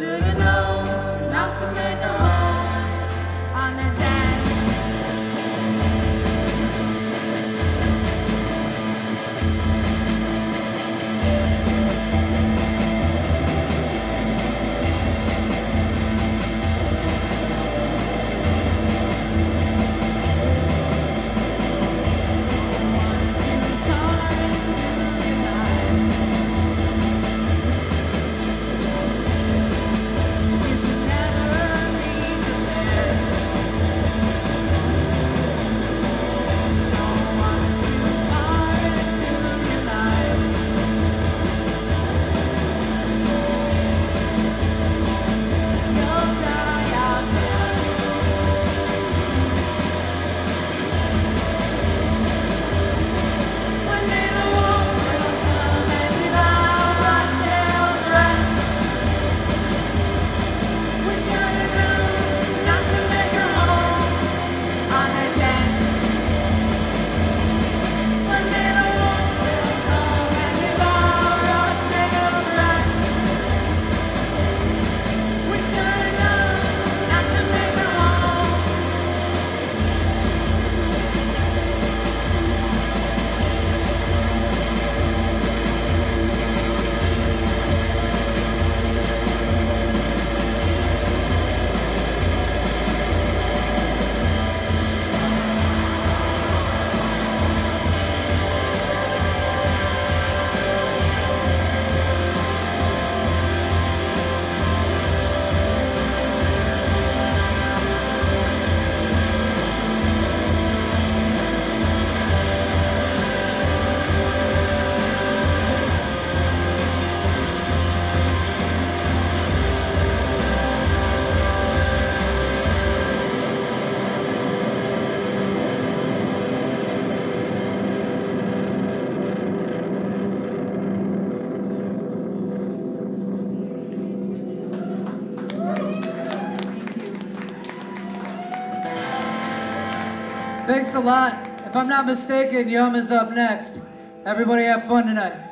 Should've known not to make a Thanks a lot. If I'm not mistaken, Yum is up next. Everybody have fun tonight.